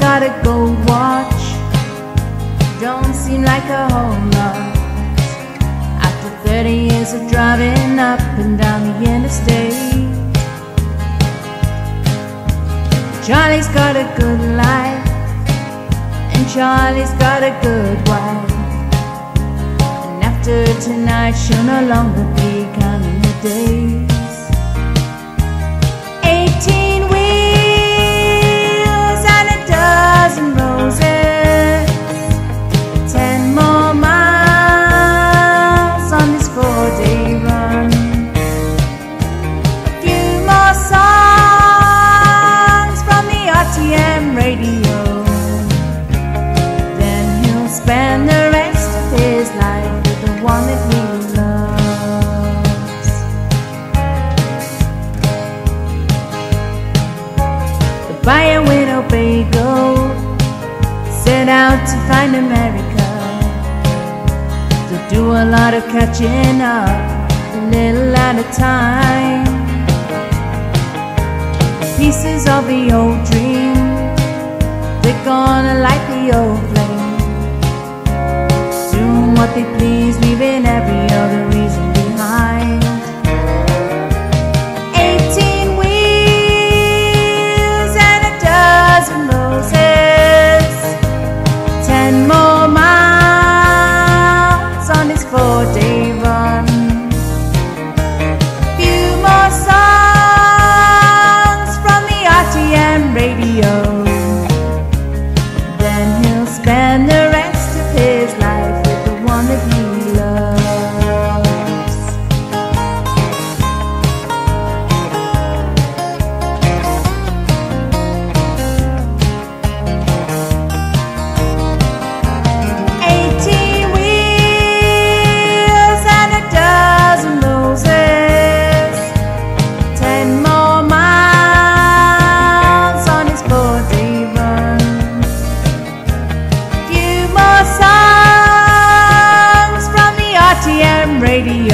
got a gold watch. Don't seem like a whole lot. After 30 years of driving up and down the interstate, Charlie's got a good life, and Charlie's got a good wife. And after tonight, she'll no longer be counting the days. Spend the rest of his life with the one that he loves. The buyer Winnebago set out to find America. To do a lot of catching up, a little at a time.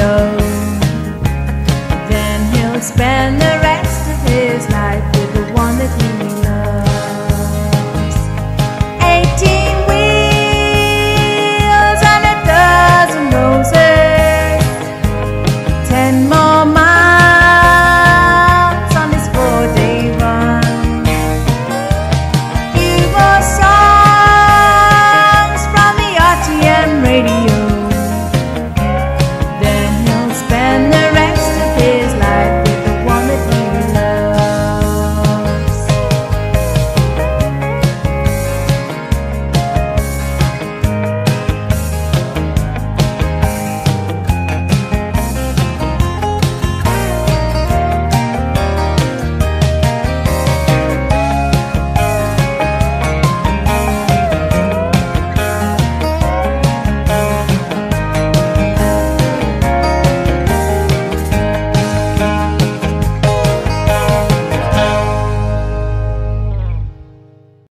Radio. Then he'll spend the